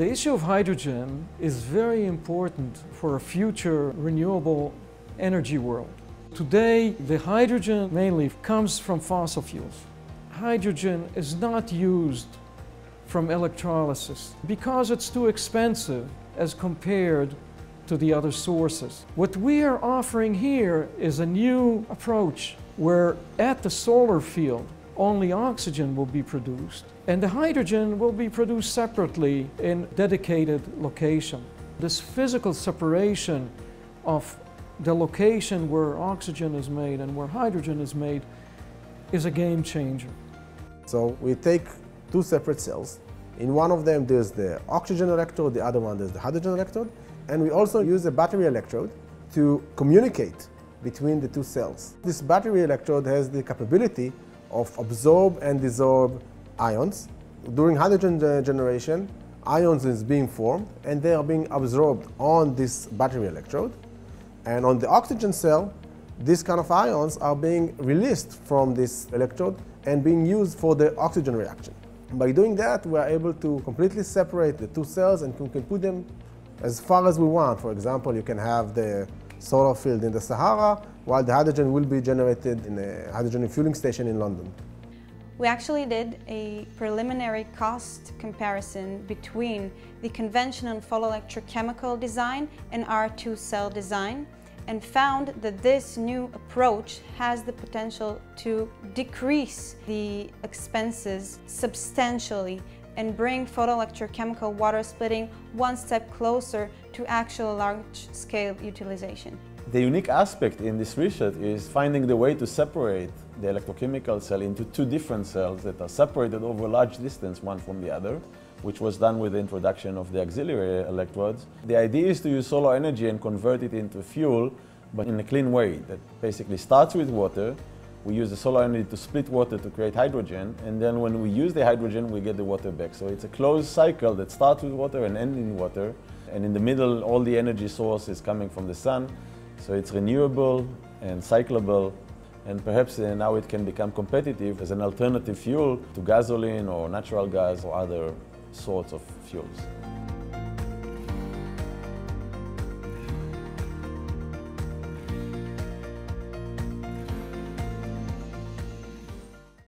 The issue of hydrogen is very important for a future renewable energy world. Today, the hydrogen mainly comes from fossil fuels. Hydrogen is not used from electrolysis because it's too expensive as compared to the other sources. What we are offering here is a new approach where at the solar field only oxygen will be produced and the hydrogen will be produced separately in dedicated location. This physical separation of the location where oxygen is made and where hydrogen is made is a game changer. So we take two separate cells. In one of them there's the oxygen electrode, the other one there's the hydrogen electrode. And we also use a battery electrode to communicate between the two cells. This battery electrode has the capability of absorb and desorb ions. During hydrogen generation, ions is being formed and they are being absorbed on this battery electrode. And on the oxygen cell, these kind of ions are being released from this electrode and being used for the oxygen reaction. By doing that, we are able to completely separate the two cells and we can put them as far as we want. For example, you can have the solar field in the Sahara, while the hydrogen will be generated in a hydrogen refueling station in London. We actually did a preliminary cost comparison between the conventional photoelectrochemical design and our two-cell design and found that this new approach has the potential to decrease the expenses substantially and bring photoelectrochemical water splitting one step closer to actual large-scale utilization. The unique aspect in this research is finding the way to separate the electrochemical cell into two different cells that are separated over a large distance one from the other, which was done with the introduction of the auxiliary electrodes. The idea is to use solar energy and convert it into fuel, but in a clean way that basically starts with water. We use the solar energy to split water to create hydrogen, and then when we use the hydrogen, we get the water back. So it's a closed cycle that starts with water and ends in water, and in the middle, all the energy source is coming from the sun. So it's renewable and cyclable and perhaps uh, now it can become competitive as an alternative fuel to gasoline or natural gas or other sorts of fuels.